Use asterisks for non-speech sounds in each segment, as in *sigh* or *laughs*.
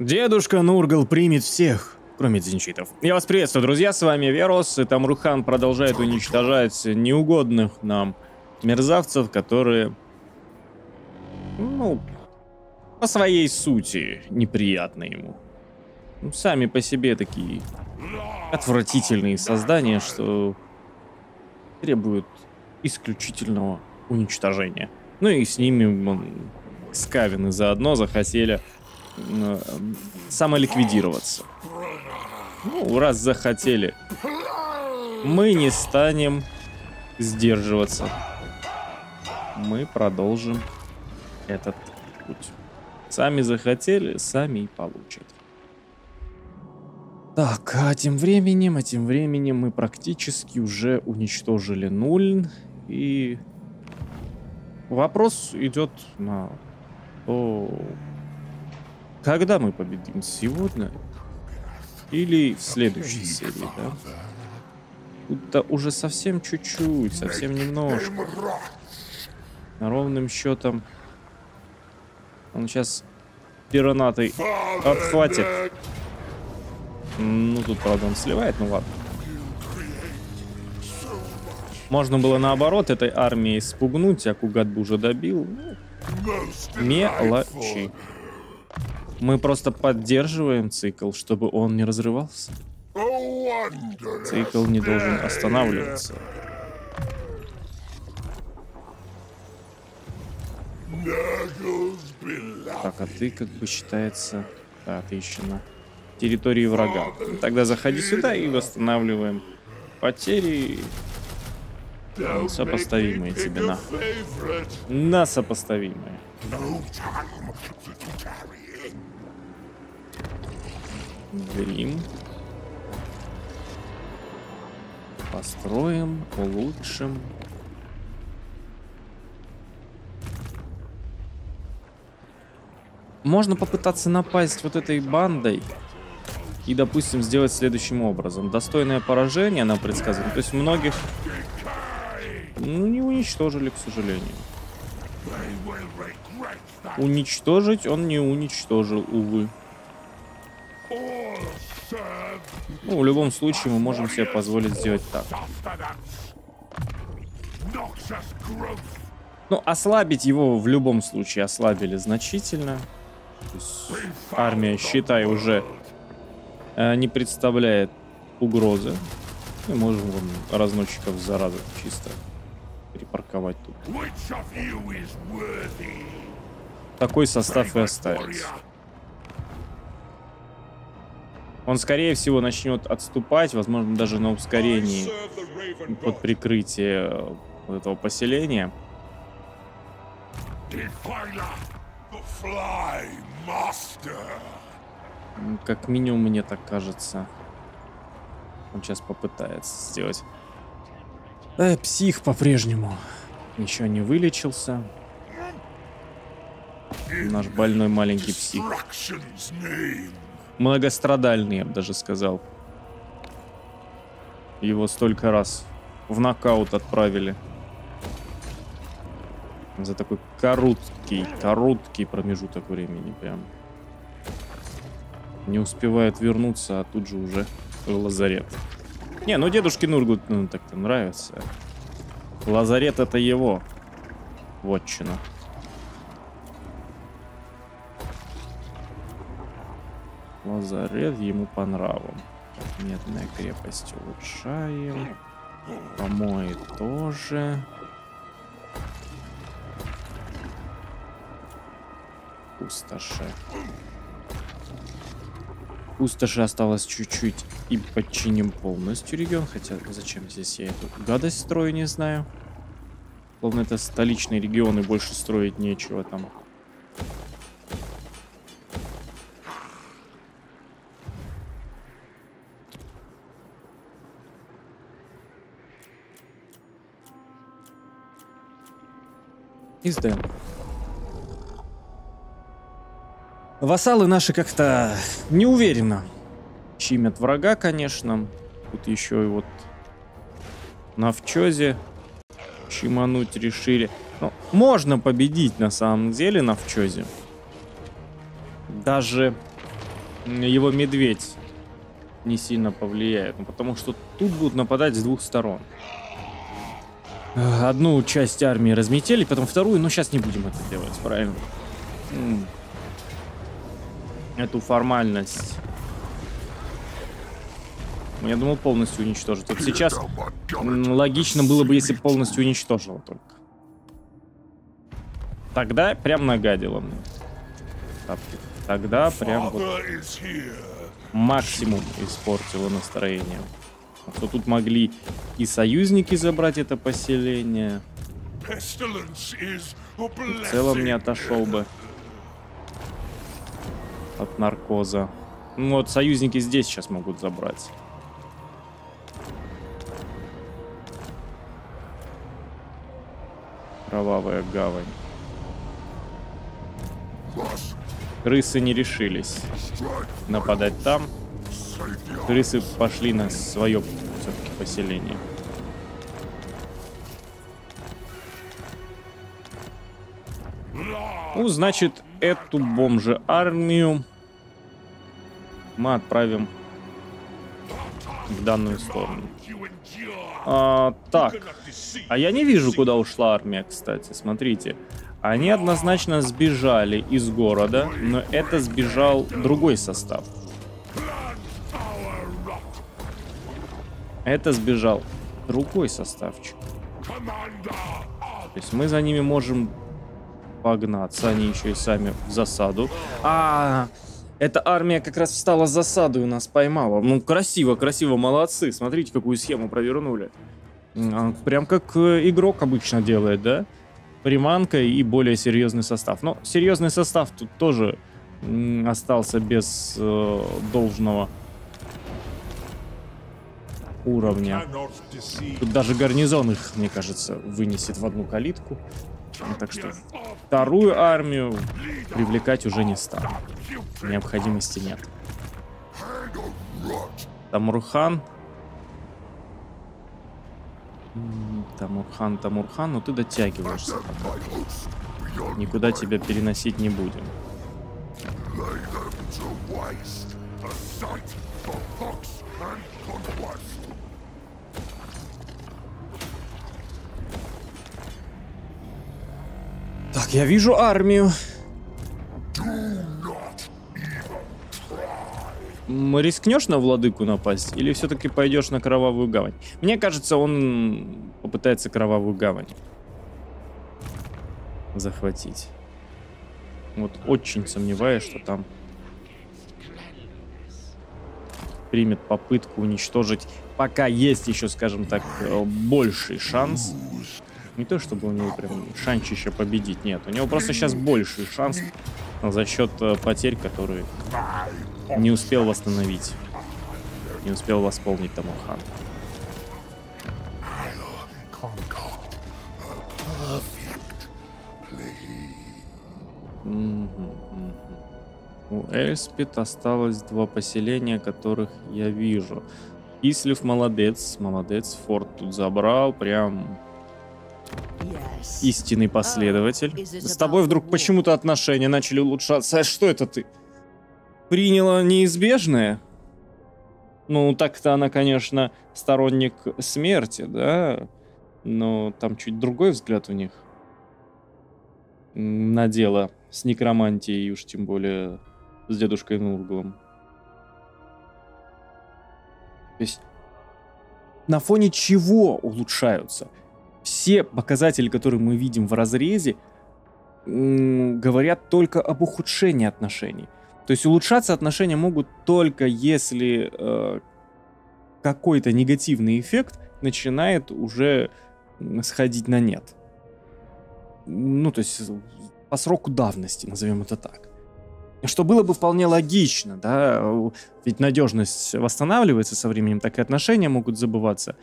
Дедушка Нургал примет всех, кроме дзинчитов. Я вас приветствую, друзья, с вами Верос, и Тамрухан продолжает уничтожать неугодных нам мерзавцев, которые, ну, по своей сути неприятны ему. Ну, сами по себе такие отвратительные создания, что требуют исключительного уничтожения. Ну и с ними скавины заодно захотели самоликвидироваться. Ну, раз захотели, мы не станем сдерживаться. Мы продолжим этот путь. Сами захотели, сами и получат. Так, а тем временем, а тем временем мы практически уже уничтожили нуль. И вопрос идет на то, когда мы победим? Сегодня или в следующей серии, да? Тут-то уже совсем чуть-чуть, совсем немножко. На ровным счетом. Он сейчас пиранатый отхватит. Ну, тут, правда, он сливает, ну ладно. Можно было наоборот этой армией спугнуть, а Кугат бы уже добил. Мелочи. Мы просто поддерживаем цикл, чтобы он не разрывался. Цикл не должен останавливаться. Так, а ты как бы считается... Да, ты еще на территории врага. Тогда заходи сюда и восстанавливаем потери сопоставимые тебе на. На сопоставимые. Грим. Построим, улучшим. Можно попытаться напасть вот этой бандой и, допустим, сделать следующим образом. Достойное поражение нам предсказывает. То есть многих ну, не уничтожили, к сожалению. Уничтожить он не уничтожил, увы. Ну, в любом случае мы можем себе позволить сделать так. Ну, ослабить его в любом случае ослабили значительно. армия, считай, уже э, не представляет угрозы. Мы можем вон, разносчиков заразы чисто перепарковать тут. Такой состав и оставить. Он, скорее всего, начнет отступать, возможно, даже на ускорении под прикрытие э, вот этого поселения. Как минимум, мне так кажется. Он сейчас попытается сделать. Э, псих по-прежнему. Еще не вылечился. Наш больной маленький псих. Многострадальный, я бы даже сказал. Его столько раз в нокаут отправили. За такой короткий, короткий промежуток времени прям. Не успевает вернуться, а тут же уже в лазарет. Не, ну дедушке Нургут ну, так-то нравится. Лазарет это его вотчина. Лазарет ему по нравам. Медная крепость улучшаем. Помои тоже. Пустоши. Пустоши осталось чуть-чуть и подчиним полностью регион. Хотя зачем здесь я эту гадость строю, не знаю. Словно это столичные регионы, больше строить нечего там. Издаем. Вассалы наши как-то неуверенно чимят врага, конечно. Тут еще и вот на вчозе чимануть решили. Но можно победить на самом деле на вчозе. Даже его медведь не сильно повлияет. Ну, потому что тут будут нападать с двух сторон. Одну часть армии разметели, потом вторую, но сейчас не будем это делать, правильно? Эту формальность. Я думал полностью уничтожить. Вот сейчас логично было бы, если полностью уничтожил только. Тогда прям нагадило мне. Тогда прям вот максимум испортило настроение. А то тут могли и союзники забрать это поселение. В целом не отошел бы от наркоза. Ну вот союзники здесь сейчас могут забрать. Кровавая гавань. Крысы не решились нападать там. Крысы пошли на свое все-таки поселение. Ну, значит, эту бомжи армию мы отправим в данную сторону. А, так, а я не вижу, куда ушла армия, кстати. Смотрите. Они однозначно сбежали из города, но это сбежал другой состав. Это сбежал другой составчик. То есть мы за ними можем погнаться. Они еще и сами в засаду. А, -а, -а эта армия как раз встала в засаду и нас поймала. Ну, красиво, красиво, молодцы. Смотрите, какую схему провернули. А, прям как э, игрок обычно делает, да? приманка и более серьезный состав. Но серьезный состав тут тоже остался без э, должного уровня. Тут даже гарнизон их, мне кажется, вынесет в одну калитку. Так что вторую армию привлекать уже не стану. Необходимости нет. Тамурхан Тамурхан, Тамурхан, но ты дотягиваешься. Никуда тебя переносить не будем. Так, я вижу армию. рискнешь на владыку напасть или все-таки пойдешь на кровавую гавань? Мне кажется, он попытается кровавую гавань захватить. Вот очень сомневаюсь, что там примет попытку уничтожить. Пока есть еще, скажем так, э, больший шанс. Не то, чтобы у него прям шансище победить, нет. У него просто сейчас больший шанс за счет э, потерь, которые не успел восстановить. Не успел восполнить Тамурхан. У Эльспит осталось два поселения, которых я вижу. Ислив молодец, молодец, форт тут забрал, прям истинный последователь. С тобой вдруг почему-то отношения начали улучшаться. А что это ты? Приняла неизбежное? Ну, так-то она, конечно, сторонник смерти, да? Но там чуть другой взгляд у них на дело с некромантией, уж тем более с дедушкой Нурглом. То есть на фоне чего улучшаются? Все показатели, которые мы видим в разрезе, говорят только об ухудшении отношений. То есть улучшаться отношения могут только если э, какой-то негативный эффект начинает уже сходить на нет. Ну, то есть по сроку давности, назовем это так. Что было бы вполне логично, да, ведь надежность восстанавливается со временем, так и отношения могут забываться.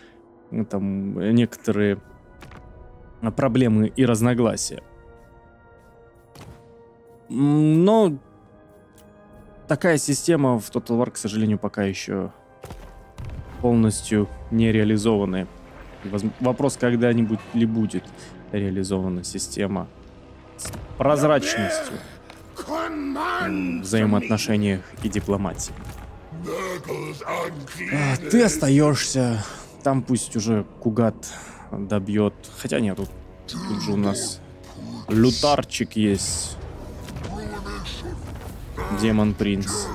Там некоторые проблемы и разногласия. Но такая система в Total War, к сожалению, пока еще полностью не реализованная. Вопрос, когда-нибудь ли будет реализована система с прозрачностью. взаимоотношениях и дипломатии. А, ты остаешься. Там пусть уже Кугат добьет. Хотя нет, тут, тут же у нас Лютарчик есть. Демон Принц.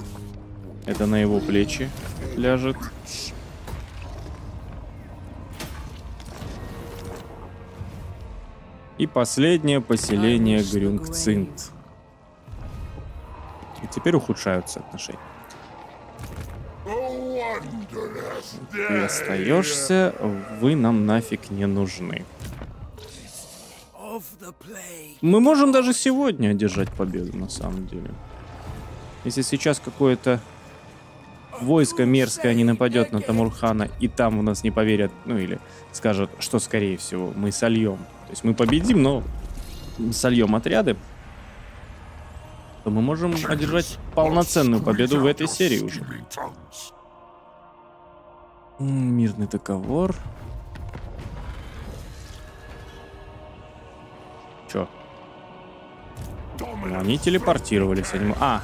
Это на его плечи ляжет. И последнее поселение Грюнгцинт. И теперь ухудшаются отношения. Ты остаешься, вы нам нафиг не нужны. Мы можем даже сегодня одержать победу, на самом деле. Если сейчас какое-то войско мерзкое не нападет на Тамурхана, и там у нас не поверят, ну или скажут, что скорее всего мы сольем. То есть мы победим, но сольем отряды, то мы можем одержать полноценную победу в этой серии уже. Мирный договор. Чё? Ну, они телепортировались. Они... А,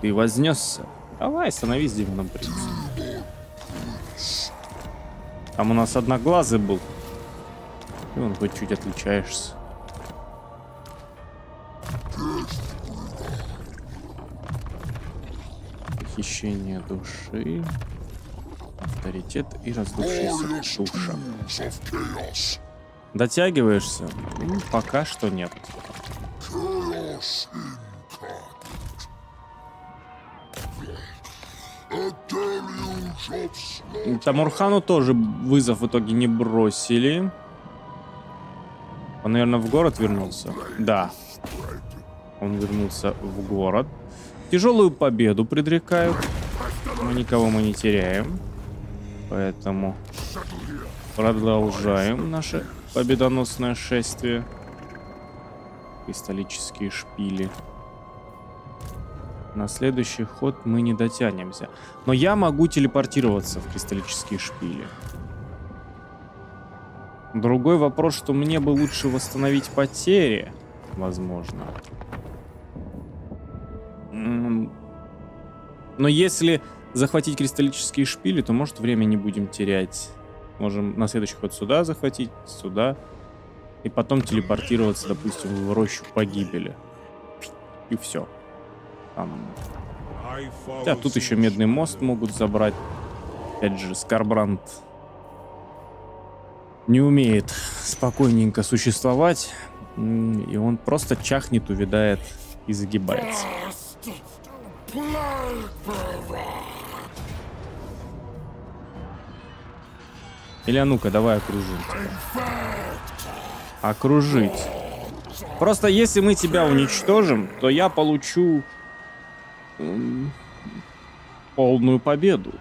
ты вознесся. Давай, становись демоном принцем. Там у нас одноглазый был. И он хоть чуть отличаешься. Похищение души. Авторитет и раздувшаяся душа. Дотягиваешься? М, Пока что нет. Тамурхану тоже вызов в итоге не бросили. Он, наверное, в город вернулся. Да. Он вернулся в город. Тяжелую победу предрекают. Но никого мы не теряем. Поэтому продолжаем наше победоносное шествие. Кристаллические шпили. На следующий ход мы не дотянемся. Но я могу телепортироваться в кристаллические шпили. Другой вопрос, что мне бы лучше восстановить потери, возможно. Но если захватить кристаллические шпили, то, может, время не будем терять. Можем на следующий ход сюда захватить, сюда. И потом телепортироваться, допустим, в рощу погибели. И все. Там... Да, тут еще медный мост могут забрать. Опять же, Скарбранд не умеет спокойненько существовать. И он просто чахнет, увядает и загибается. Или а ну-ка, давай окружим. Окружить. Просто если мы тебя уничтожим, то я получу полную победу.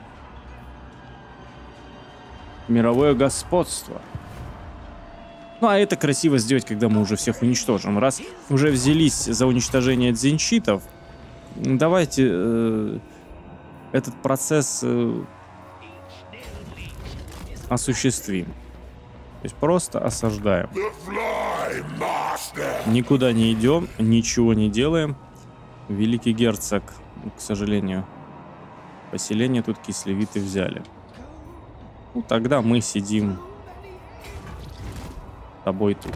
Мировое господство. Ну, а это красиво сделать, когда мы уже всех уничтожим. Раз уже взялись за уничтожение дзинчитов, давайте э, этот процесс э, осуществим. То есть просто осаждаем. Никуда не идем, ничего не делаем. Великий герцог, ну, к сожалению, поселение тут кислевиты взяли. Ну, тогда мы сидим с тобой тут.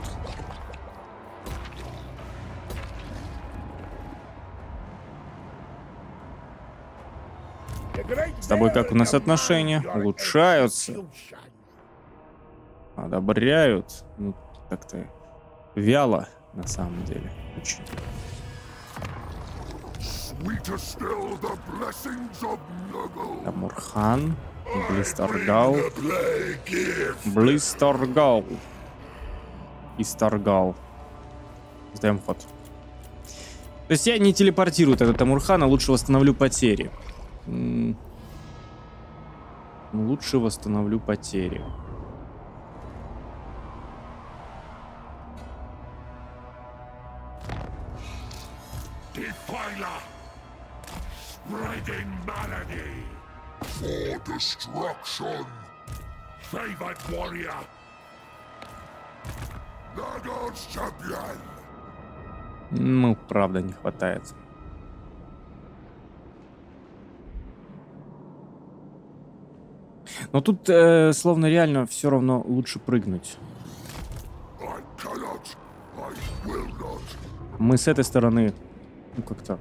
С тобой как у нас отношения? Улучшаются, одобряют. Ну, как-то вяло, на самом деле. Очень. Амурхан, Блисторгал, Блисторгал. Исторгал. Сдаем ход. То есть я не телепортирую этот Амурхан, а лучше восстановлю потери. Лучше восстановлю потери. Spreading malady! For destruction! Favored warrior! Nagon's champion! Ну, правда, не хватает. Но тут э, словно реально все равно лучше прыгнуть. Мы с этой стороны, ну как-то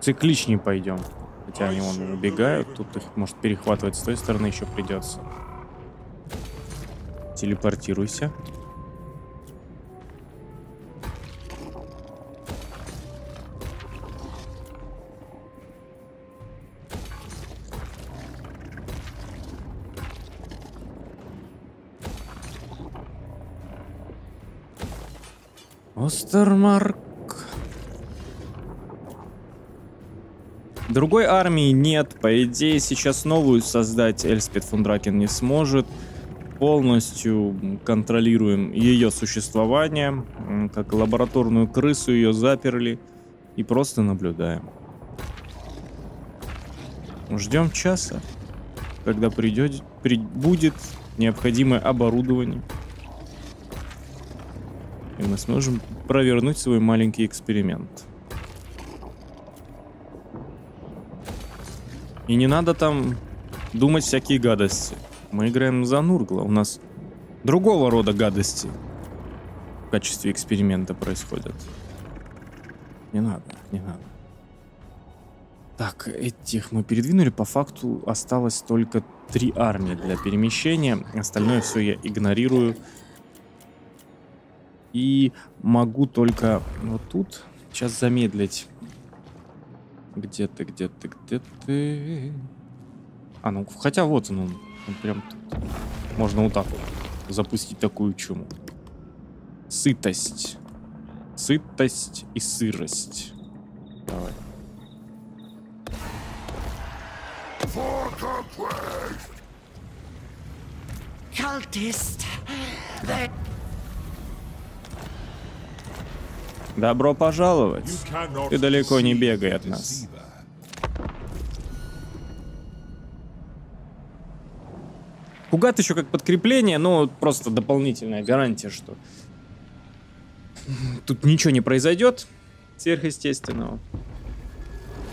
цикличнее пойдем. Хотя они вон убегают, тут их может перехватывать с той стороны еще придется. Телепортируйся. Остермарк. Другой армии нет. По идее, сейчас новую создать Эльспет Фундракен не сможет. Полностью контролируем ее существование. Как лабораторную крысу ее заперли. И просто наблюдаем. Ждем часа, когда придет, будет необходимое оборудование. И мы сможем провернуть свой маленький эксперимент. И не надо там думать всякие гадости. Мы играем за Нургла. У нас другого рода гадости в качестве эксперимента происходят. Не надо, не надо. Так, этих мы передвинули. По факту осталось только три армии для перемещения. Остальное все я игнорирую. И могу только вот тут сейчас замедлить. Где ты, где ты, где ты? А, ну, хотя вот он, он, он прям тут. Можно вот так вот запустить такую чуму. Сытость. Сытость и сырость. Давай. Cultist. They Добро пожаловать. Ты далеко не бегай от нас. Пугат еще как подкрепление, но просто дополнительная гарантия, что тут ничего не произойдет сверхъестественного.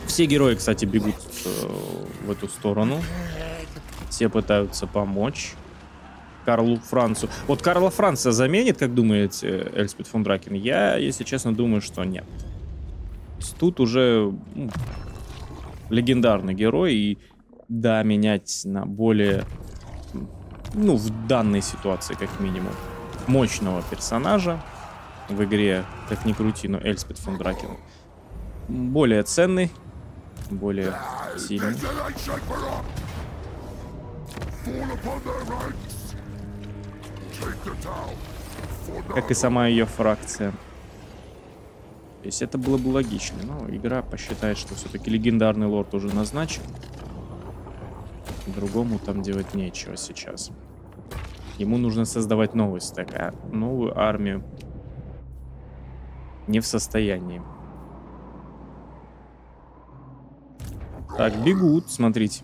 Все герои, кстати, бегут э, в эту сторону. Все пытаются помочь Карлу Францу. Вот Карла Франца заменит, как думаете, Эльспет фон Дракен? Я, если честно, думаю, что нет. Тут уже ну, легендарный герой, и да, менять на более, ну, в данной ситуации, как минимум, мощного персонажа в игре, как ни крути, но Эльспет фон Дракен более ценный, более сильный. Как и сама ее фракция. То есть это было бы логично, но игра посчитает, что все-таки легендарный лорд уже назначен. Другому там делать нечего сейчас. Ему нужно создавать новый стек, а новую армию не в состоянии. Так, бегут, смотрите.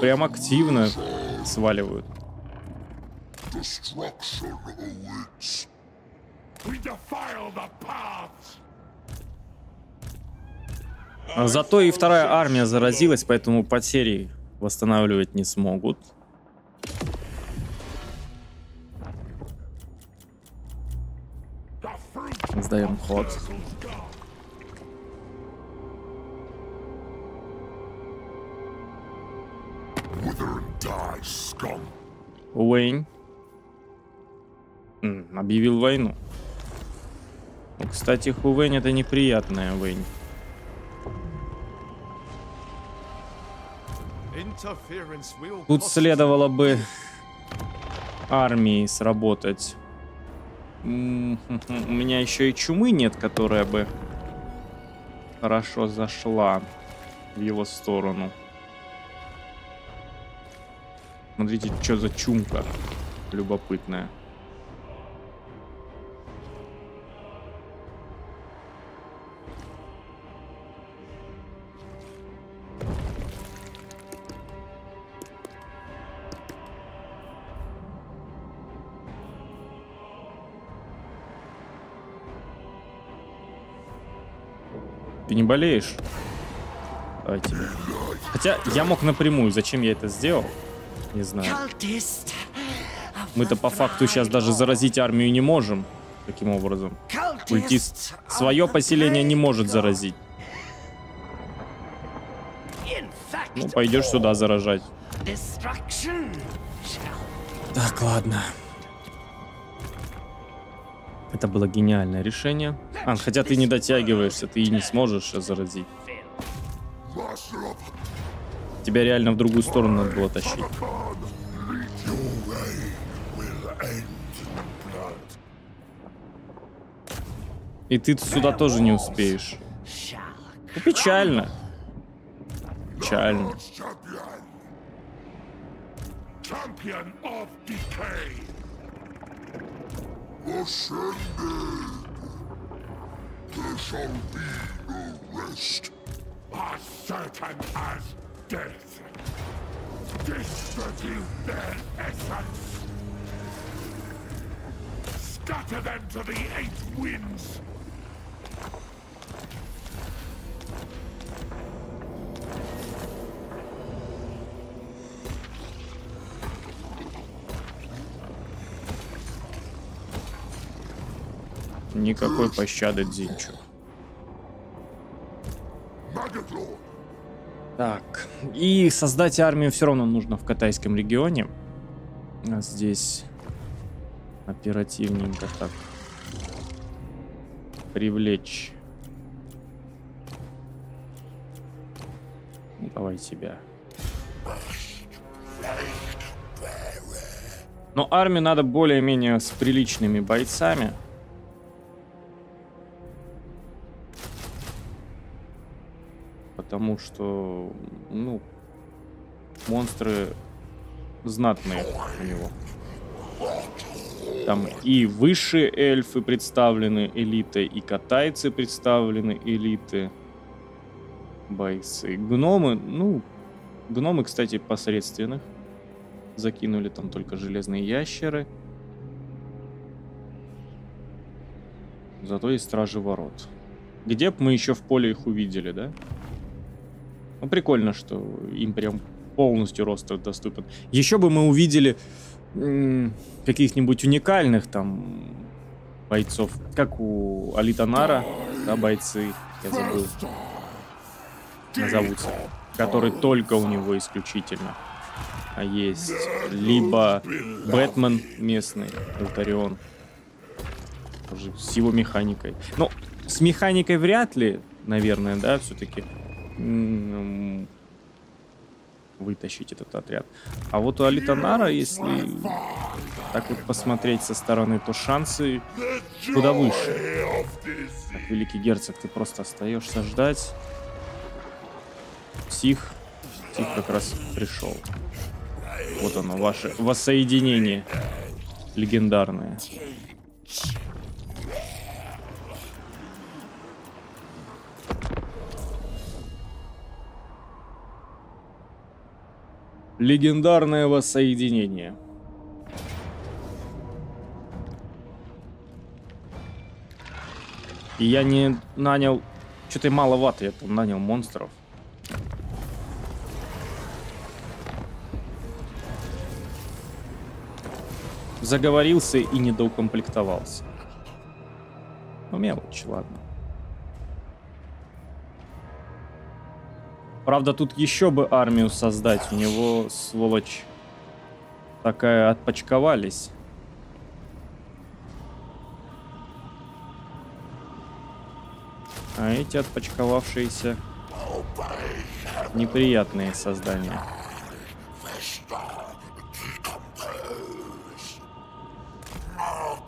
Прям активно сваливают. Destruction awaits. We defile the paths. А Зато и вторая армия заразилась, поэтому потери восстанавливать не смогут. Сдаем ход. Уэйн объявил войну. Ну, Кстати, Хувейн это неприятная Вейн. Тут следовало бы армии сработать. *laughs* У меня еще и чумы нет, которая бы хорошо зашла в его сторону. Смотрите, что за чумка любопытная. Не болеешь? Давай тебе. Хотя я мог напрямую. Зачем я это сделал? Не знаю. Мы-то по факту сейчас даже заразить армию не можем. Таким образом. Культист свое поселение не может заразить. Ну, пойдешь сюда заражать. Так, ладно. Это было гениальное решение. Ан, хотя ты не дотягиваешься, ты и не сможешь заразить. Тебя реально в другую сторону надо было тащить. И ты сюда тоже не успеешь. Ну, печально. Печально. Champion of decay. There shall be no rest. As certain as death. Distribute their essence. Scatter them to the eight winds. Никакой пощады Дзинчу. Так, и создать армию все равно нужно в Катайском регионе. А здесь оперативненько так привлечь. Давай тебя. Но армию надо более-менее с приличными бойцами. Потому что, ну, монстры знатные у него. Там и высшие эльфы представлены элитой, и катайцы представлены элиты. Бойцы. Гномы, ну, гномы, кстати, посредственных. Закинули там только железные ящеры. Зато и стражи ворот. Где бы мы еще в поле их увидели, да? Ну, прикольно, что им прям полностью рост доступен. Еще бы мы увидели каких-нибудь уникальных там бойцов, как у Алитанара, да, бойцы, я забыл, назовутся, которые только у него исключительно. Есть либо Бэтмен местный, Алтарион, тоже с его механикой. Ну, с механикой вряд ли, наверное, да, все-таки вытащить этот отряд. А вот у Алитанара, если так вот посмотреть со стороны, то шансы куда выше. Так, великий герцог, ты просто остаешься ждать. Псих, псих как раз пришел. Вот оно, ваше воссоединение легендарное. Легендарное воссоединение. И я не нанял... Что-то маловато я там нанял монстров. Заговорился и недоукомплектовался. Ну, мелочь, ладно. Правда, тут еще бы армию создать. У него, сволочь, такая отпочковались. А эти отпочковавшиеся неприятные создания.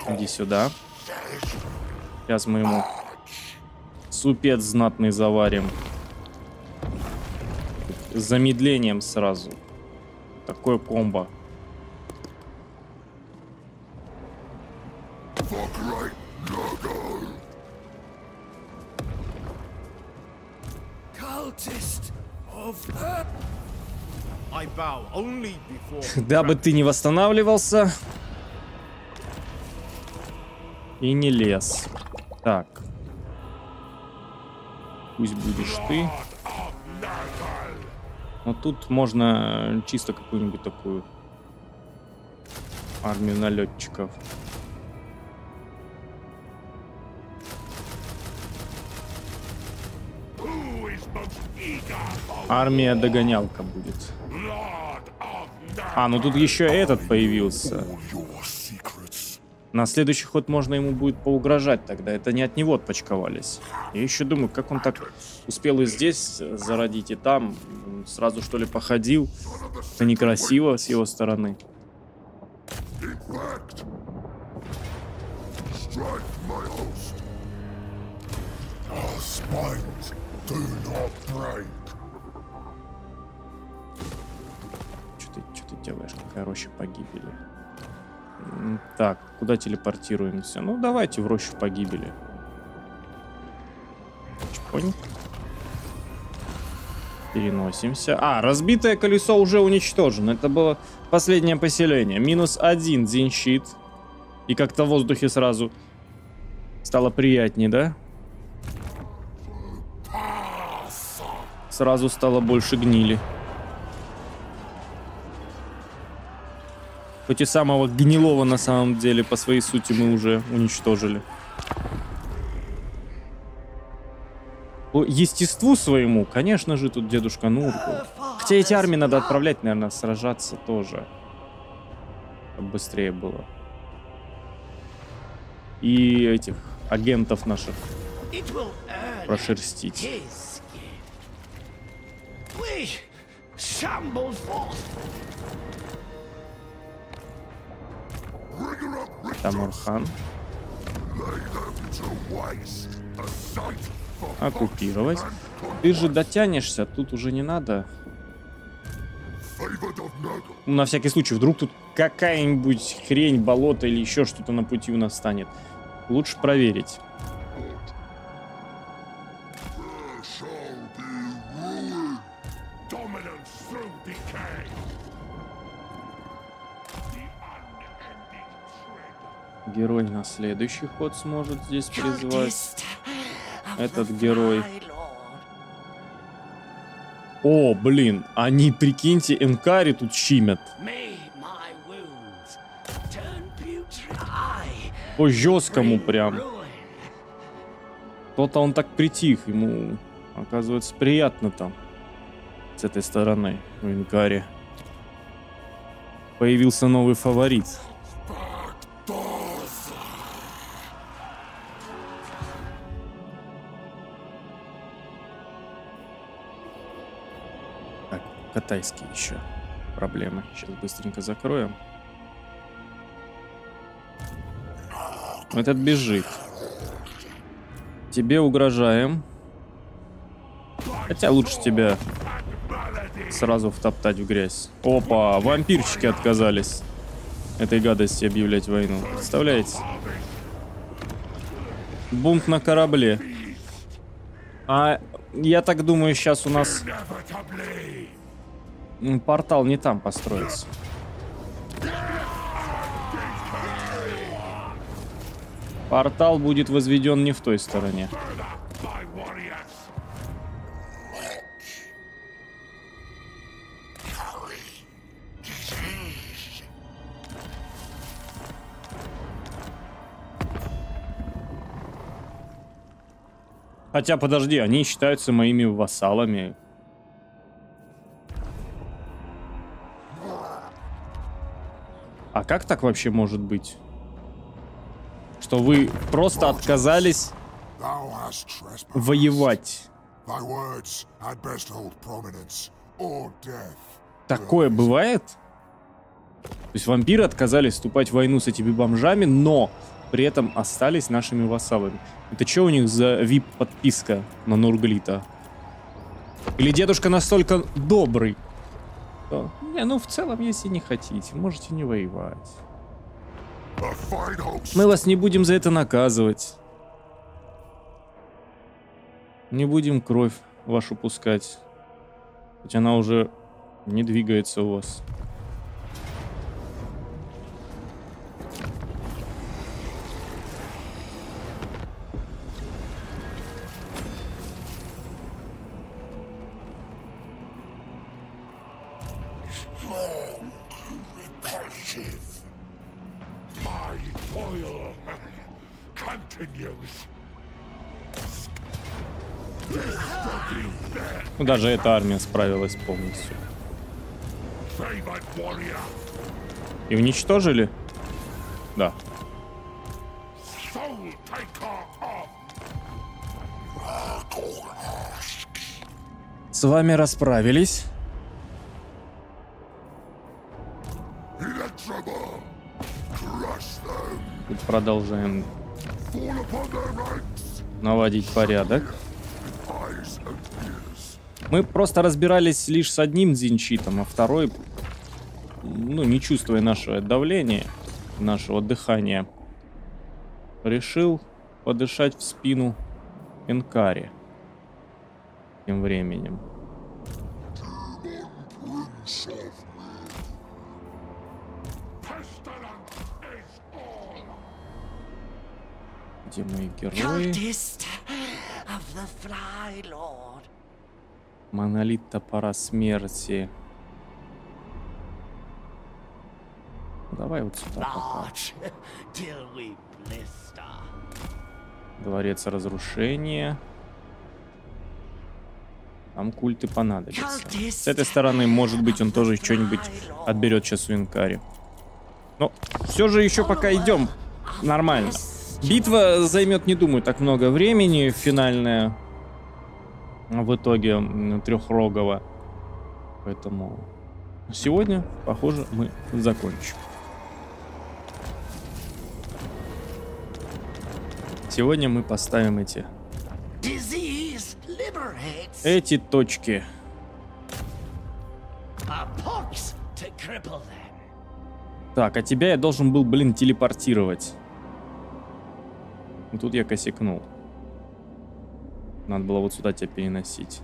Иди сюда. Сейчас мы ему супец знатный заварим. Замедлением сразу. Такое комбо. *laughs* Дабы ты не восстанавливался. И не лез. Так. Пусть будешь ты. Но тут можно чисто какую-нибудь такую армию налетчиков. Армия догонялка будет. А, ну тут еще этот появился. На следующий ход можно ему будет поугрожать тогда. Это не от него отпочковались. Я еще думаю, как он так успел и здесь зародить, и там. Сразу что ли походил. Это некрасиво с его стороны. Что ты, что ты делаешь? Какая роща погибели? Так, куда телепортируемся? Ну, давайте в рощу погибели. Чпонь. Переносимся. А, разбитое колесо уже уничтожено. Это было последнее поселение. Минус один зинщит. И как-то в воздухе сразу стало приятнее, да? Сразу стало больше гнили. Хоть и самого гнилого на самом деле по своей сути мы уже уничтожили. По естеству своему, конечно же, тут дедушка Нурку. Хотя эти армии надо отправлять, наверное, сражаться тоже. Чтобы быстрее было. И этих агентов наших прошерстить. Тамурхан. Оккупировать. Ты же дотянешься, тут уже не надо. Ну, на всякий случай, вдруг тут какая-нибудь хрень, болото или еще что-то на пути у нас станет. Лучше проверить. Герой на следующий ход сможет здесь призвать. Этот герой. О, блин, они, прикиньте, Энкари тут щимят. По жесткому прям. ruin. То-то он так притих, ему, оказывается, приятно там. С этой стороны, у Инкари. Появился новый фаворит. Катайские еще проблемы. Сейчас быстренько закроем. Этот бежит. Тебе угрожаем. Хотя лучше тебя сразу втоптать в грязь. Опа, вампирчики отказались этой гадости объявлять войну. Представляете? Бунт на корабле. А я так думаю, сейчас у нас портал не там построится. Портал будет возведен не в той стороне. Хотя, подожди, они считаются моими вассалами. А как так вообще может быть? Что вы просто отказались воевать. Такое бывает? То есть вампиры отказались вступать в войну с этими бомжами, но при этом остались нашими вассалами. Это что у них за вип-подписка на Нурглита? Или дедушка настолько добрый? Что, Не, ну в целом, если не хотите, можете не воевать. Мы вас не будем за это наказывать. Не будем кровь вашу пускать. Хоть она уже не двигается у вас. Даже эта армия справилась полностью. И уничтожили? Да. С вами расправились. продолжаем наводить порядок. Мы просто разбирались лишь с одним дзинчитом, а второй, ну, не чувствуя нашего давления, нашего дыхания, решил подышать в спину Энкари. Тем временем. Где мои герои? Cultist of the Fly Lord. Монолит топора смерти. Давай вот сюда пока. Дворец разрушения. Там культы понадобятся. С этой стороны, может быть, он тоже что-нибудь отберет сейчас у Инкари. Но все же еще пока идем. Нормально. Битва займет, не думаю, так много времени. Финальная. В итоге м, трехрогова. Поэтому сегодня, похоже, мы закончим. Сегодня мы поставим эти эти точки. Так, а тебя я должен был, блин, телепортировать. Тут я косякнул. Надо было вот сюда тебя переносить.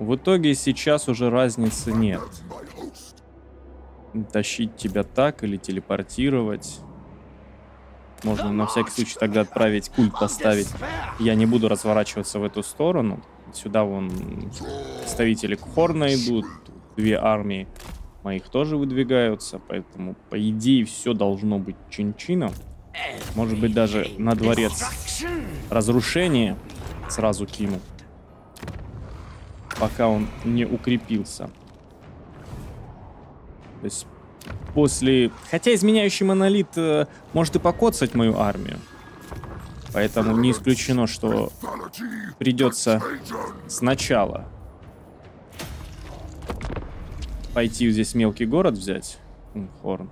В итоге сейчас уже разницы нет. Тащить тебя так или телепортировать. Можно на всякий случай тогда отправить культ поставить. Я не буду разворачиваться в эту сторону. Сюда вон представители Хорна идут. Две армии моих тоже выдвигаются. Поэтому, по идее, все должно быть чин-чином. Может быть, даже на дворец разрушение сразу кину. Пока он не укрепился. То есть после... Хотя изменяющий монолит э, может и покоцать мою армию. Поэтому не исключено, что придется сначала пойти здесь мелкий город взять. Хорн.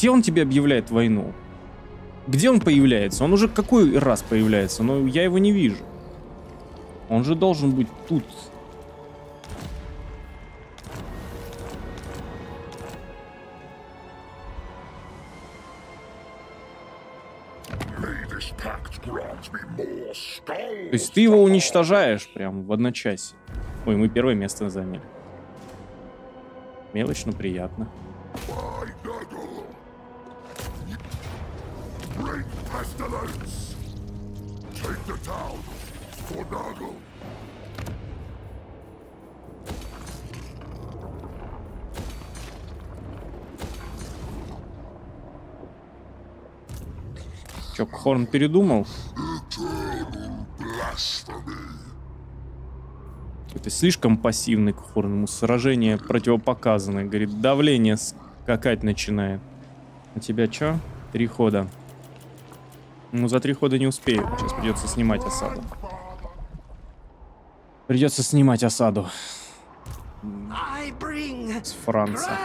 Где он тебе объявляет войну? Где он появляется? Он уже какой раз появляется? Но я его не вижу. Он же должен быть тут. То есть ты его уничтожаешь прям в одночасье. Ой, мы первое место заняли. Мелочь, но приятно. Pestilence. Take the town for Nurgle. Чё, Хорн передумал? Это слишком пассивный Хорн. Ему сражение противопоказано. Говорит, давление скакать начинает. У тебя чё? Три хода. Ну, за три хода не успею. Сейчас придется снимать осаду. Придется снимать осаду с Франца.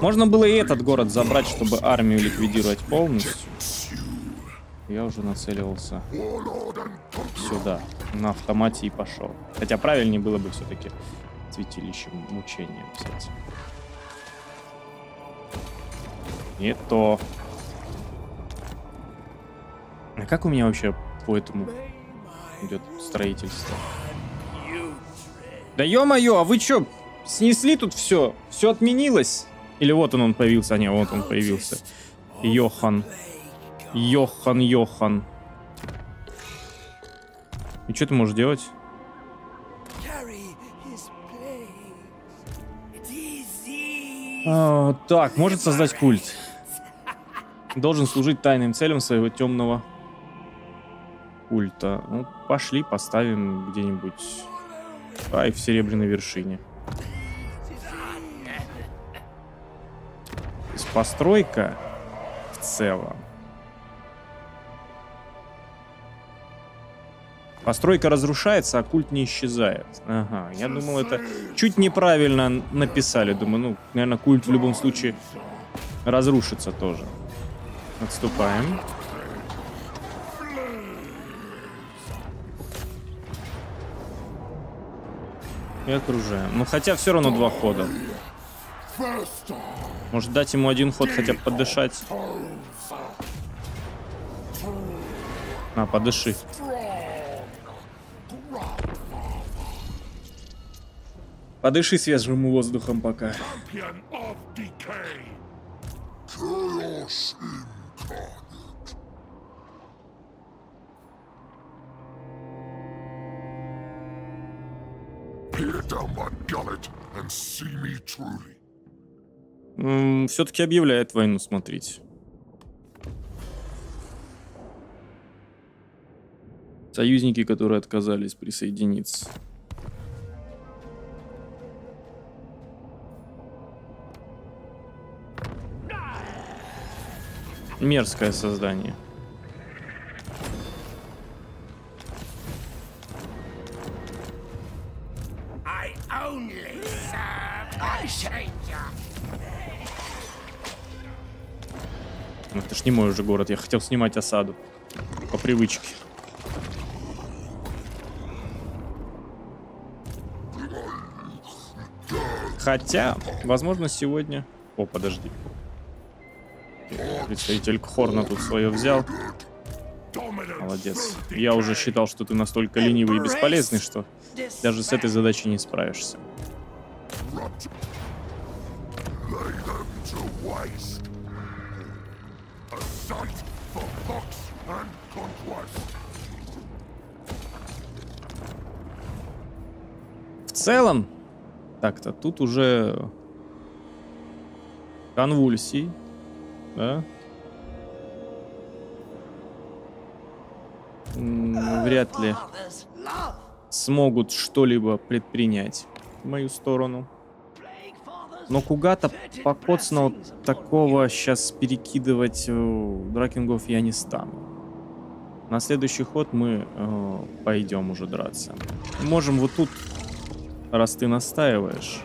Можно было и этот город забрать, чтобы армию ликвидировать полностью. Я уже нацеливался сюда. На автомате и пошел. Хотя правильнее было бы все-таки святилищем мучения взять. Не то. А как у меня вообще по этому идет строительство. Да ё-моё, а вы чё, снесли тут все? Все отменилось? Или вот он, он появился? А не, вот он появился. Йохан. Йохан, Йохан. И что ты можешь делать? А, так, может создать культ. Должен служить тайным целям своего темного культа. Ну, пошли, поставим где-нибудь. Ай, в серебряной вершине. Постройка в целом. Постройка разрушается, а культ не исчезает. Ага, я думал, это чуть неправильно написали. Думаю, ну, наверное, культ в любом случае разрушится тоже. Отступаем. И окружаем. Ну, хотя все равно два хода. Может дать ему один ход хотя бы подышать? На, подыши. Подыши свежим воздухом пока. Peer down my gullet and see me truly. Все-таки объявляет войну, смотрите. Союзники, которые отказались присоединиться. Мерзкое создание. I only serve my stranger. Ну, Это ж не мой уже город, я хотел снимать осаду. По привычке. Хотя, возможно, сегодня... О, подожди. Представитель Кхорна тут свое взял. Молодец. Я уже считал, что ты настолько ленивый и бесполезный, что даже с этой задачей не справишься. A sight for fox and conquest. В целом, так-то тут уже конвульсий, да? Вряд ли смогут что-либо предпринять в мою сторону. Но Кугата покоцнул такого сейчас перекидывать дракингов я не стану. На следующий ход мы э, пойдем уже драться. Можем вот тут, раз ты настаиваешь,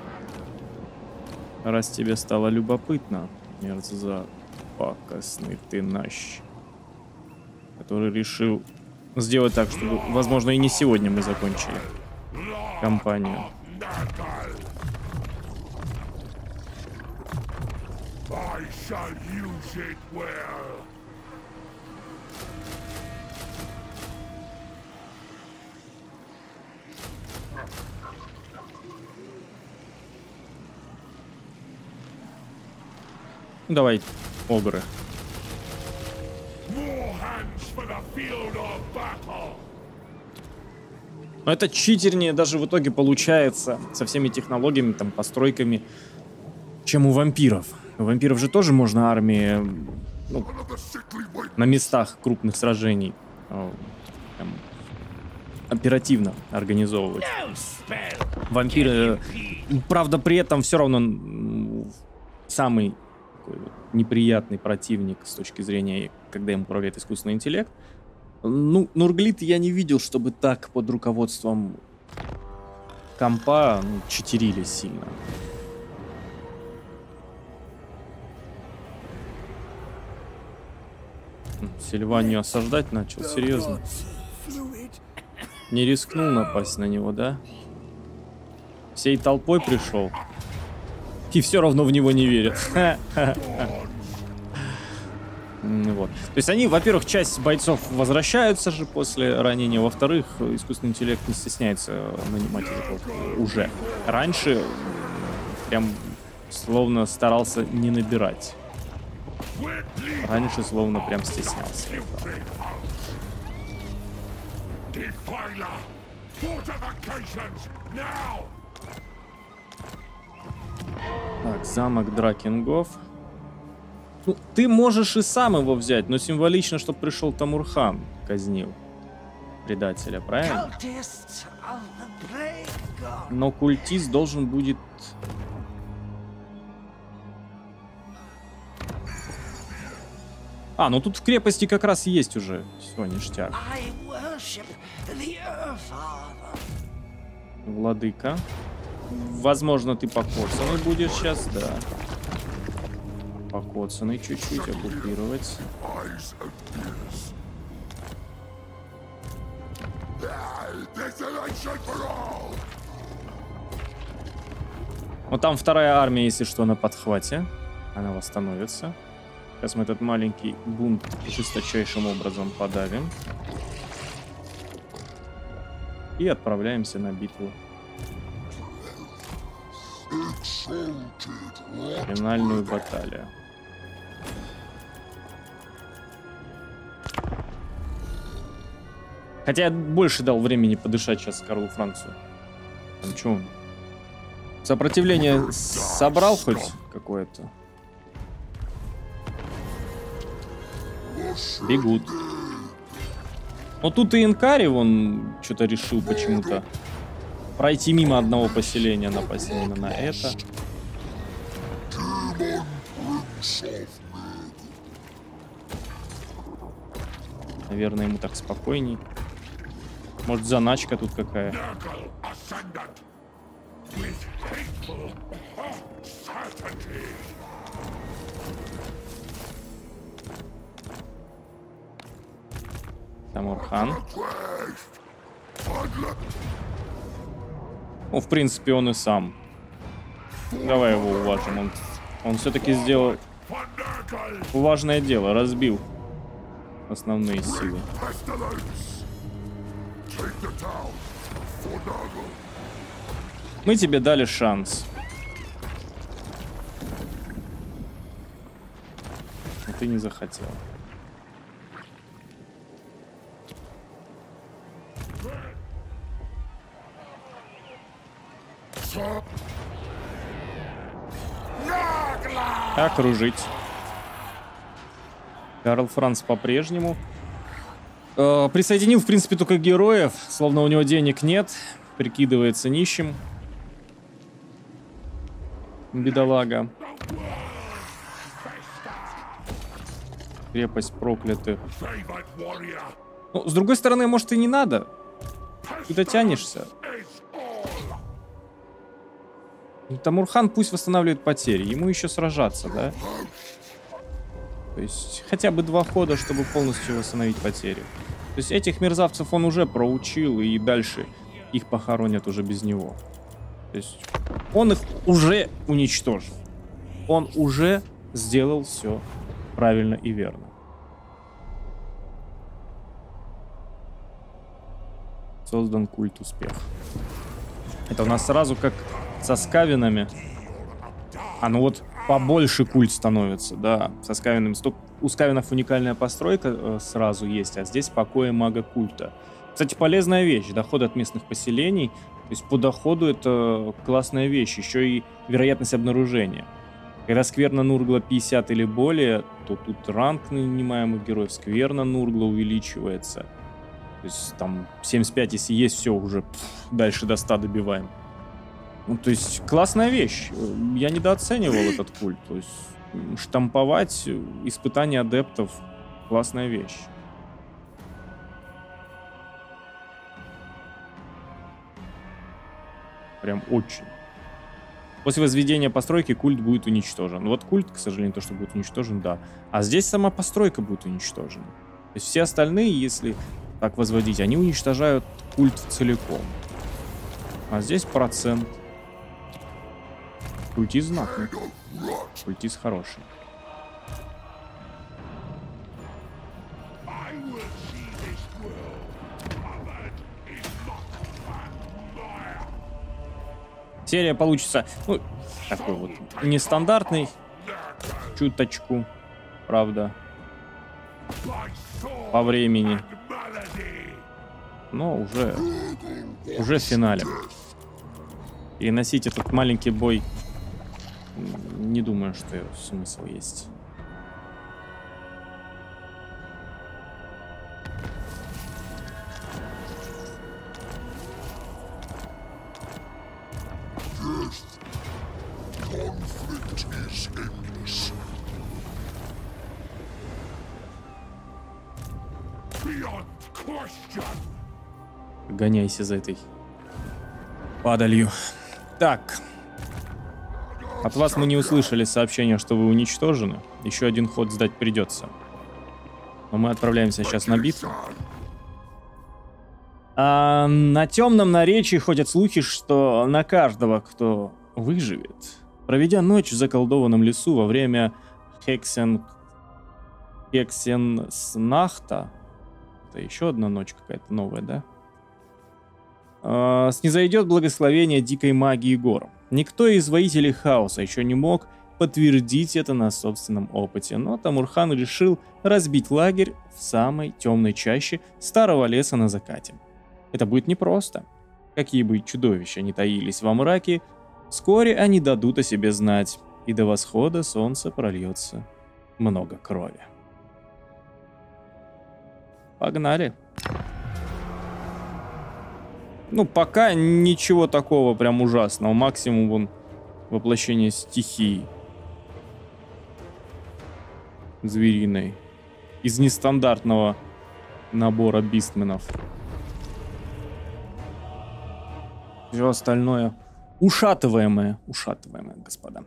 раз тебе стало любопытно, мерзопакостный ты нащ, который решил сделать так, чтобы, возможно, и не сегодня мы закончили кампанию. I shall use it well. Ну, Давай, огры. Но это читернее даже в итоге получается со всеми технологиями, там, постройками, чем у вампиров. У вампиров же тоже можно армии ну, на местах крупных сражений э, там, оперативно организовывать. Вампиры, правда, при этом все равно самый неприятный противник с точки зрения, когда им управляет искусственный интеллект. Ну, Нурглит я не видел, чтобы так под руководством компа ну, читерили сильно. Сильванию осаждать начал, серьезно. Не рискнул напасть на него, да? Всей толпой пришел. И все равно в него не верят. *laughs* Вот. То есть они, во-первых, часть бойцов возвращаются же после ранения, во-вторых, искусственный интеллект не стесняется нанимать игроков уже. Раньше прям словно старался не набирать. Раньше словно прям стеснялся. Так, замок Дракенгов. Ну, ты можешь и сам его взять, но символично, чтобы пришел Тамурхан, казнил предателя, правильно? Но культист должен будет... А, ну тут в крепости как раз есть уже. Все, ништяк. Владыка. Возможно, ты покоцанный будешь сейчас, да. Покоцанный чуть-чуть, оккупировать. Вот там вторая армия, если что, на подхвате. Она восстановится. Сейчас мы этот маленький бунт жесточайшим образом подавим. И отправляемся на битву. Финальную баталию. Хотя я больше дал времени подышать сейчас Карлу Францию. Там чё? Сопротивление собрал хоть какое-то? Бегут. Но тут и Инкари, он что-то решил почему-то пройти мимо одного поселения, напасть именно на это. Наверное, ему так спокойней. Может, заначка тут какая? With Тамурхан. Ну, в принципе, он и сам. Давай его уважим. Он, он все-таки сделал важное дело, разбил основные силы. Мы тебе дали шанс. Но ты не захотел. Окружить. Карл Франц по-прежнему. Э, присоединил, в принципе, только героев, словно у него денег нет. Прикидывается нищим. Бедолага. Крепость проклятых. Ну, с другой стороны, может и не надо. Ты дотянешься. Тамурхан пусть восстанавливает потери. Ему еще сражаться, да? То есть хотя бы два хода, чтобы полностью восстановить потери. То есть этих мерзавцев он уже проучил, и дальше их похоронят уже без него. То есть он их уже уничтожил. Он уже сделал все правильно и верно. Создан культ успеха. Это у нас сразу как со скавинами. А ну вот побольше культ становится, да. Со скавинами. У скавинов уникальная постройка э, сразу есть, а здесь покои мага культа. Кстати, полезная вещь. Доход от местных поселений. То есть по доходу это классная вещь. Еще и вероятность обнаружения. Когда скверна Нургла 50 или более, то тут ранг нанимаемых героев скверна Нургла увеличивается. То есть там 75, если есть, все, уже пф, дальше до 100 добиваем. Ну, то есть классная вещь. Я недооценивал этот культ. То есть штамповать испытания адептов классная вещь. Прям очень. После возведения постройки культ будет уничтожен. Вот культ, к сожалению, то, что будет уничтожен, да. А здесь сама постройка будет уничтожена. То есть все остальные, если так возводить, они уничтожают культ целиком. А здесь процент. Культист знатный. Культист хороший. Серия получится, ну, такой вот нестандартный, чуточку, правда, по времени, но уже, уже в финале. Переносить этот маленький бой, не думаю, что смысл есть. Гоняйся за этой падалью. Так. От вас мы не услышали сообщения, что вы уничтожены. Еще один ход сдать придется. Но мы отправляемся сейчас на битву. А на темном наречии ходят слухи, что на каждого, кто выживет, проведя ночь в заколдованном лесу во время Хексен... Хексенснахта, это еще одна ночь какая-то новая, да? А, снизойдет благословение дикой магии гор. Никто из воителей хаоса еще не мог подтвердить это на собственном опыте, но Тамурхан решил разбить лагерь в самой темной чаще старого леса на закате. Это будет непросто. Какие бы чудовища ни таились во мраке, вскоре они дадут о себе знать, и до восхода солнца прольется много крови. Погнали. Ну, пока ничего такого прям ужасного. Максимум вон воплощение стихии. Звериной. Из нестандартного набора бистменов. Все остальное ушатываемое, ушатываемое, господа.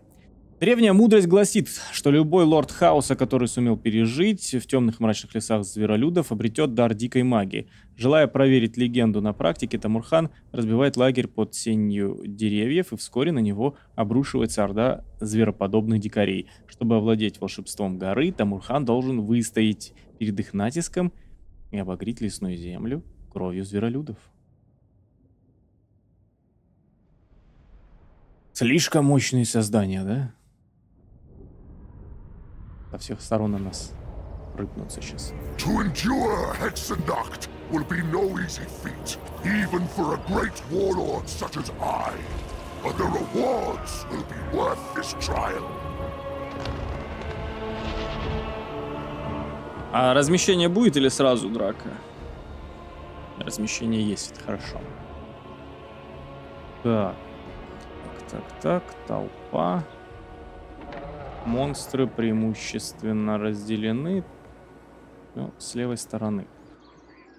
Древняя мудрость гласит, что любой лорд хаоса, который сумел пережить в темных мрачных лесах зверолюдов, обретет дар дикой магии. Желая проверить легенду на практике, Тамурхан разбивает лагерь под сенью деревьев, и вскоре на него обрушивается орда звероподобных дикарей. Чтобы овладеть волшебством горы, Тамурхан должен выстоять перед их натиском и обогреть лесную землю кровью зверолюдов. Слишком мощные создания, да? Со всех сторон на нас рыпнутся сейчас. To endure Hexennacht will be no easy feat, even for a great warlord such as I. But the rewards will be worth this trial. А размещение будет или сразу драка? Размещение есть, это хорошо. Так. Так, так, так, толпа. Монстры преимущественно разделены. Ну, с левой стороны.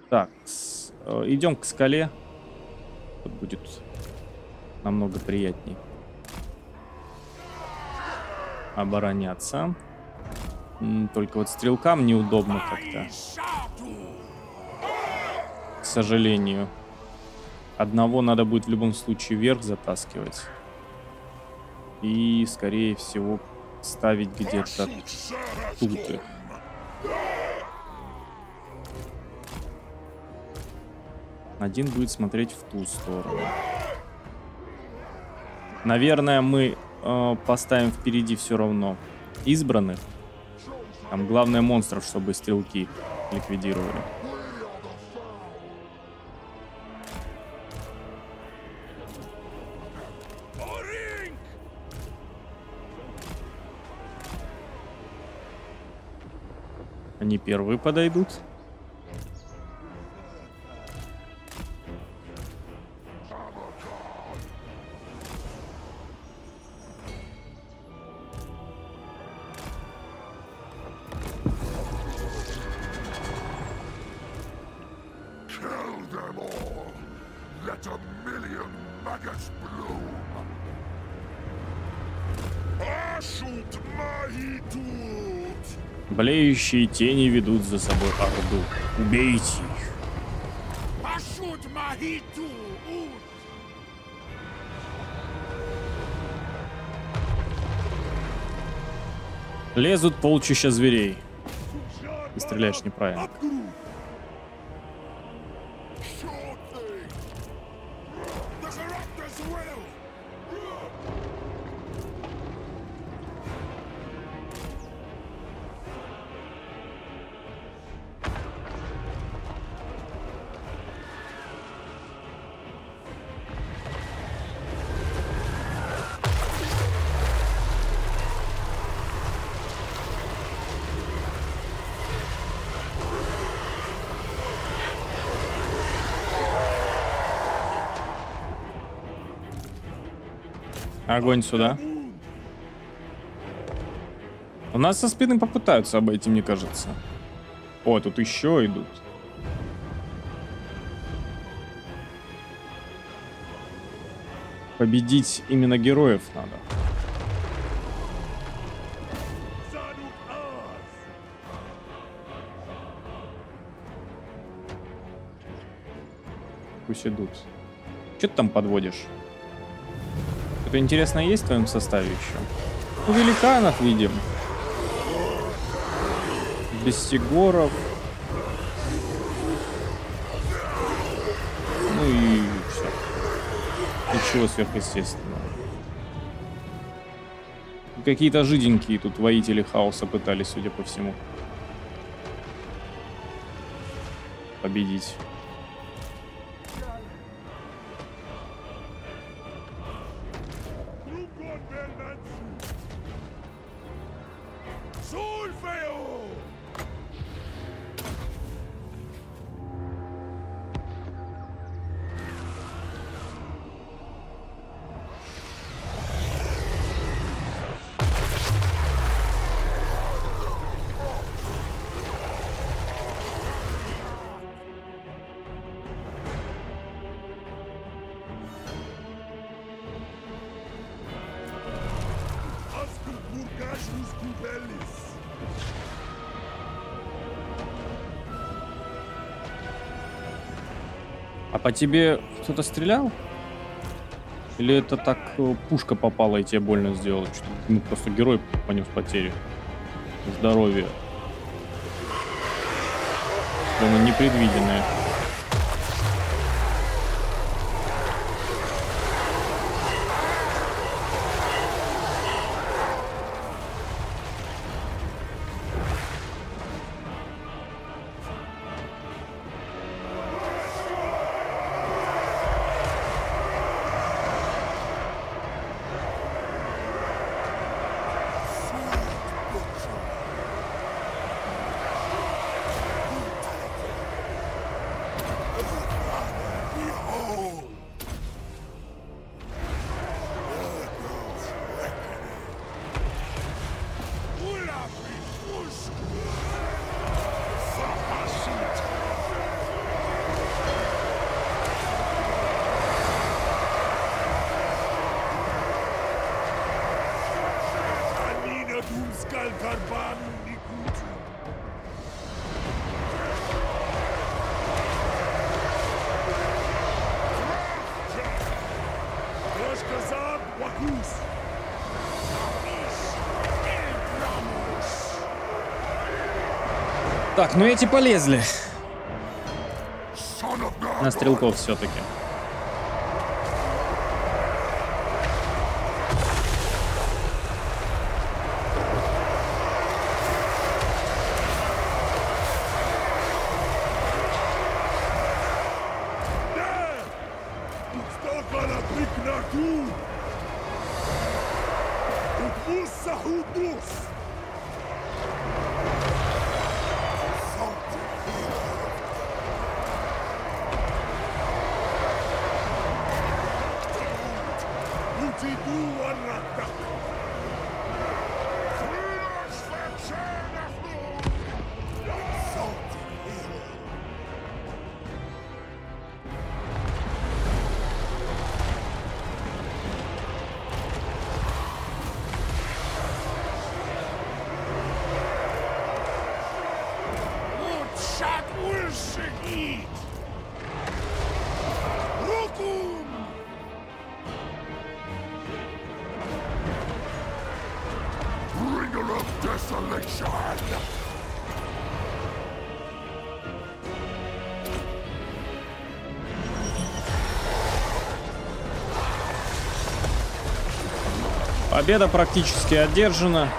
Так, с- э, идем к скале. Тут будет намного приятней. Обороняться. Только вот стрелкам неудобно как-то. К сожалению. Одного надо будет в любом случае вверх затаскивать. И, скорее всего, ставить где-то тут. Один будет смотреть в ту сторону. Наверное, мы э, поставим впереди все равно избранных. Там главное монстров, чтобы стрелки ликвидировали. Они первые подойдут. Блеющие тени ведут за собой орду. Убейте их. Лезут полчища зверей. Ты стреляешь неправильно. Огонь сюда. У нас со спины попытаются обойти, мне кажется. О, тут еще идут. Победить именно героев надо. Пусть идут. Что ты там подводишь? Что-то интересное есть в твоем составе еще? Ну, великанов видим. Бестигоров. Ну и все. Ничего сверхъестественного. Какие-то жиденькие тут воители хаоса пытались, судя по всему. Победить. А тебе кто-то стрелял? Или это так э, пушка попала и тебе больно сделала? Что ну, просто герой понес потери. Здоровье. Прямо непредвиденное. Так, ну эти полезли на стрелков все-таки. Победа практически одержана.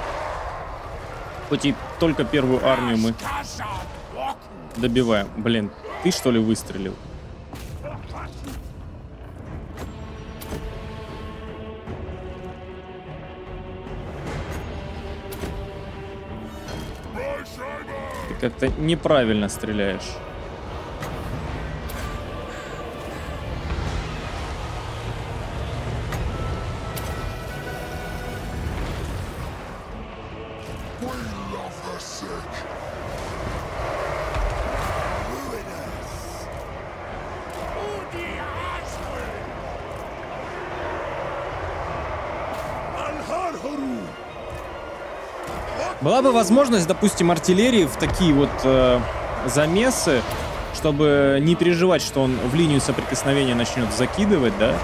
Хоть и только первую армию мы добиваем. Блин, ты что ли выстрелил? Ты как-то неправильно стреляешь. Была бы возможность, допустим, артиллерии в такие вот э, замесы, чтобы не переживать, что он в линию соприкосновения начнет закидывать, да?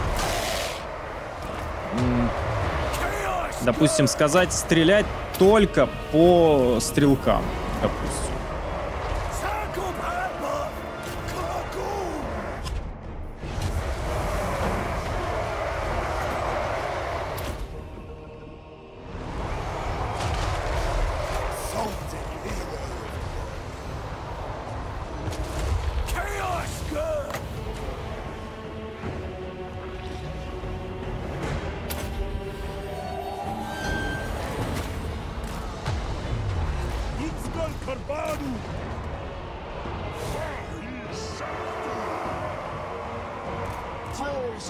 Допустим, сказать стрелять только по стрелкам, допустим.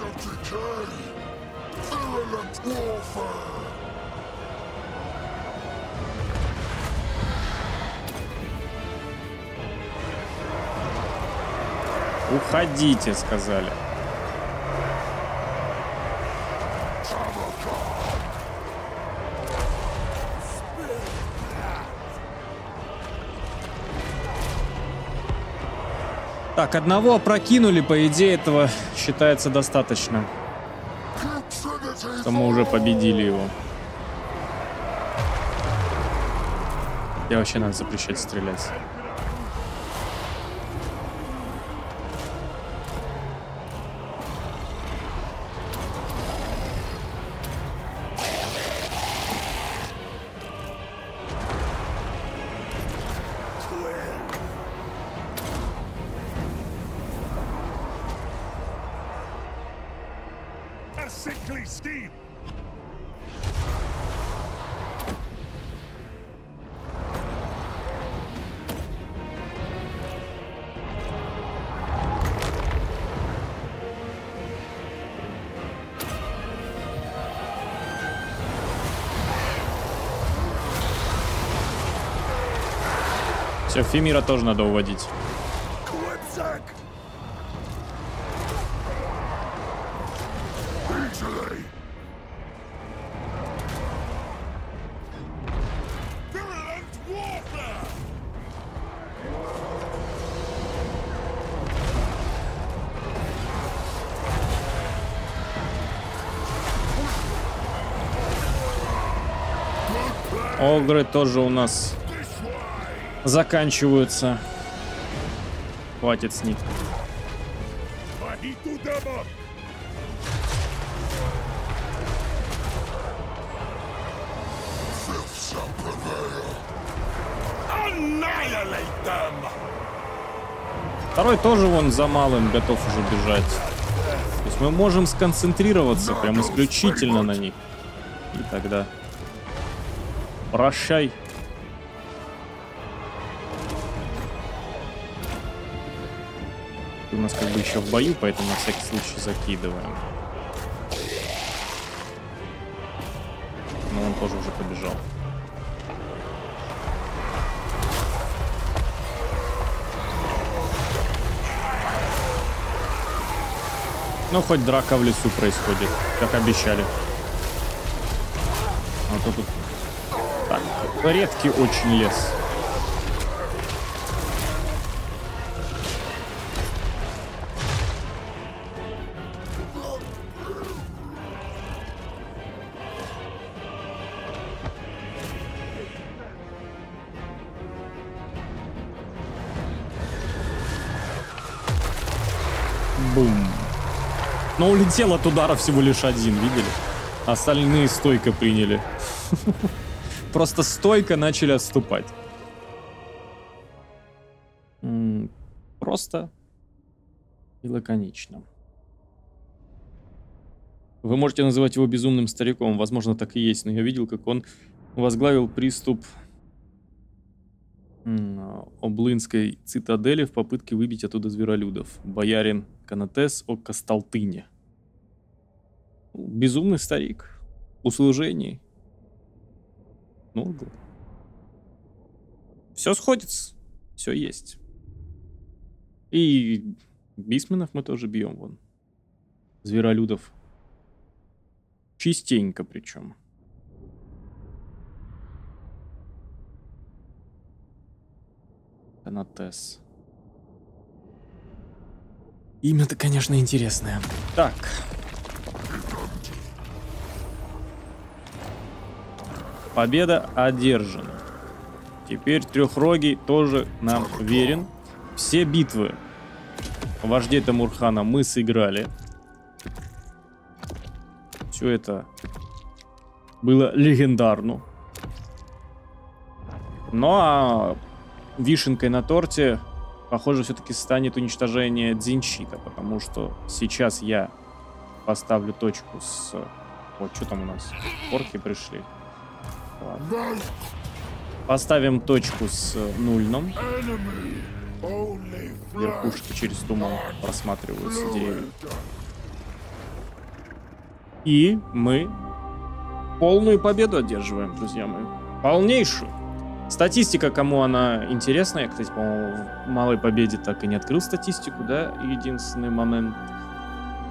Of decay. Virulent warfare. Уходите, сказали. Так, одного опрокинули, по идее этого считается достаточно. Что мы уже победили его. Я вообще надо запрещать стрелять. Все, Фемира тоже надо уводить. Огры тоже у нас заканчиваются. Хватит с них. Второй тоже вон за малым готов уже бежать. То есть мы можем сконцентрироваться прям исключительно на них. И тогда... Прощай. Нас как бы еще в бою, поэтому на всякий случай закидываем. Но он тоже уже побежал. Ну, хоть драка в лесу происходит, как обещали. А то тут... Так, редкий очень лес. Улетел от удара всего лишь один, видели? Остальные стойко приняли. Просто стойко начали отступать. Просто и лаконично. Вы можете называть его безумным стариком, возможно, так и есть, но я видел, как он возглавил приступ Облынской цитадели в попытке выбить оттуда зверолюдов. Боярин Канатес о Косталтыне. Безумный старик. Услужений. Ну, все сходится. Все есть. И бисменов мы тоже бьем вон. Зверолюдов. Частенько причем. Канатес. Имя-то, конечно, интересное. Так. Победа одержана. Теперь трехрогий тоже нам верен. Все битвы вождей Тамурхана мы сыграли. Все это было легендарно. Ну а вишенкой на торте, похоже, все-таки станет уничтожение Дзинчита, потому что сейчас я поставлю точку с... Вот, что там у нас? Орки пришли. Поставим точку с. Enemy. Only Верхушки через туман просматриваются деревья. И мы полную победу одерживаем, друзья мои. Полнейшую. Статистика, кому она интересна, я, кстати, по-моему, в малой победе так и не открыл статистику, да, единственный момент.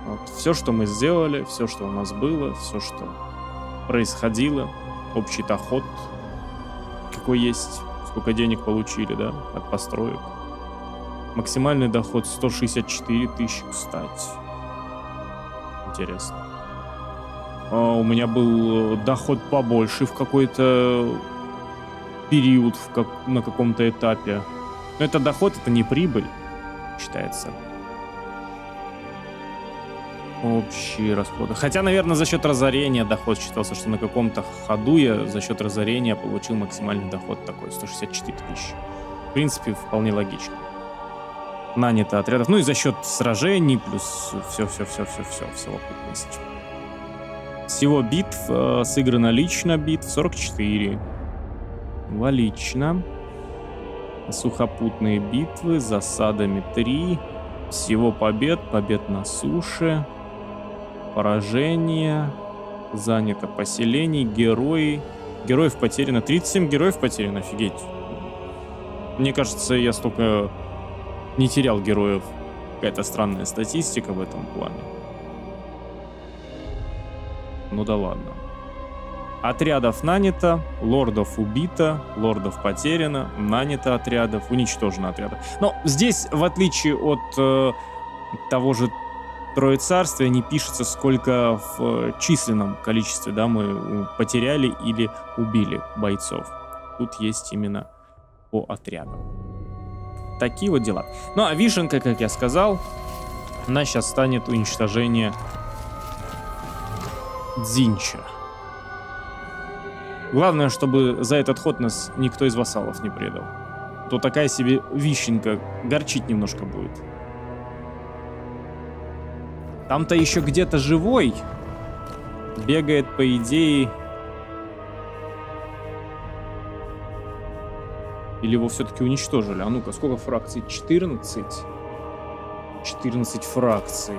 Вот. Все, что мы сделали, все, что у нас было, все, что происходило, общий доход, какой есть, сколько денег получили, да, от построек. Максимальный доход 164 тысячи, кстати. Интересно. А, у меня был э, доход побольше в какой-то период, в как, на каком-то этапе. Но это доход, это не прибыль, считается. Общие расходы. Хотя, наверное, за счет разорения доход считался, что на каком-то ходу я за счет разорения получил максимальный доход такой, 164 тысячи. В принципе, вполне логично. Нанято отрядов. Ну и за счет сражений, плюс все-все-все-все-все в совокупности. Всего битв э, сыграно лично битв 44. Лично. Сухопутные битвы, засадами 3. Всего побед, побед на суше. Поражение. Занято поселений, герои. Героев потеряно. 37 героев потеряно, офигеть. Мне кажется, я столько не терял героев. Какая-то странная статистика в этом плане. Ну да ладно. Отрядов нанято, лордов убито, лордов потеряно, нанято отрядов, уничтожено отрядов. Но здесь, в отличие от э, того же Троецарствия, не пишется, сколько в э, численном количестве да, мы потеряли или убили бойцов. Тут есть именно по отрядам. Такие вот дела. Ну а вишенка, как я сказал, она сейчас станет уничтожение Дзинча. Главное, чтобы за этот ход нас никто из вассалов не предал. То такая себе вишенка горчить немножко будет. Там-то еще где-то живой бегает, по идее... Или его все-таки уничтожили? А ну-ка, сколько фракций? 14? 14 фракций.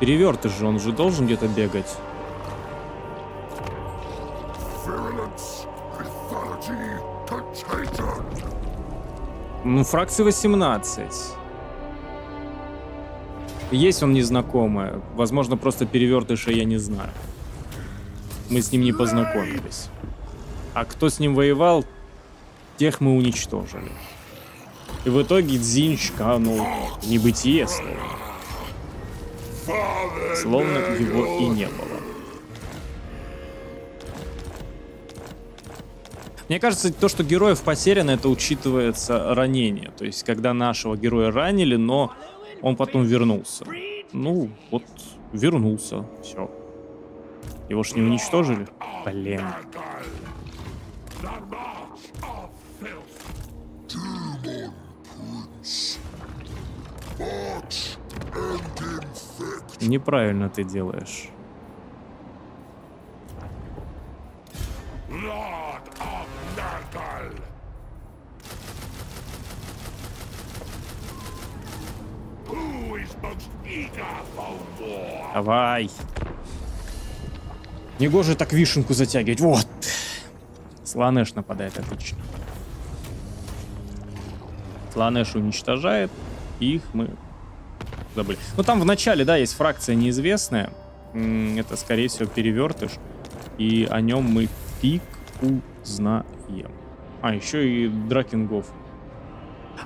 Перевертыш же, он же должен где-то бегать. Ну, фракции 18. Есть он незнакомый. Возможно, просто перевертыша я не знаю. Мы с ним не познакомились. А кто с ним воевал, тех мы уничтожили. И в итоге Дзинч канул в небытие словно. Словно его и не было. Мне кажется, то, что героев потеряно, это учитывается ранение. То есть, когда нашего героя ранили, но он потом вернулся. Ну, вот, вернулся, все. Его ж не уничтожили? Блин. Неправильно ты делаешь. Давай. Негоже так вишенку затягивать. Вот. Сланеш нападает, отлично. Сланеш уничтожает. Их мы забыли. Ну там в начале, да, есть фракция неизвестная. Это, скорее всего, перевертыш. И о нем мы фиг узнаем. А, еще и Дракингов.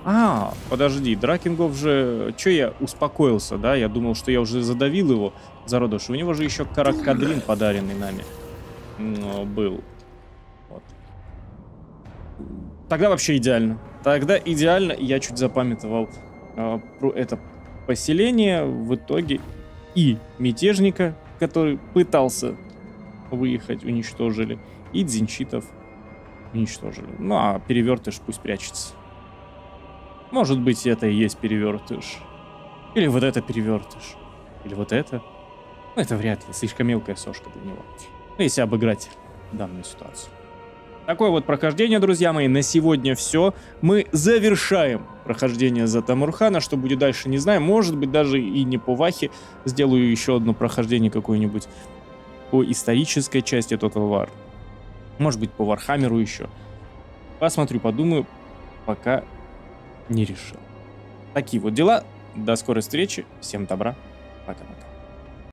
А, подожди, Дракингов же... Че я успокоился, да? Я думал, что я уже задавил его, зародыш. У него же еще Каракадрин подаренный нами м, был. Вот. Тогда вообще идеально. Тогда идеально. Я чуть запамятовал а, про это поселение. В итоге и мятежника, который пытался выехать, уничтожили. И дзинчитов уничтожили. Ну, а перевертыш пусть прячется. Может быть, это и есть перевертыш. Или вот это перевертыш. Или вот это. Ну, это вряд ли. Слишком мелкая сошка для него. Ну, если обыграть данную ситуацию. Такое вот прохождение, друзья мои. На сегодня все. Мы завершаем прохождение за Тамурхана. Что будет дальше, не знаю. Может быть, даже и не по Вахе. Сделаю еще одно прохождение какое-нибудь по исторической части Total War. Может быть, по Вархаммеру еще. Посмотрю, подумаю. Пока не решил. Такие вот дела. До скорой встречи. Всем добра.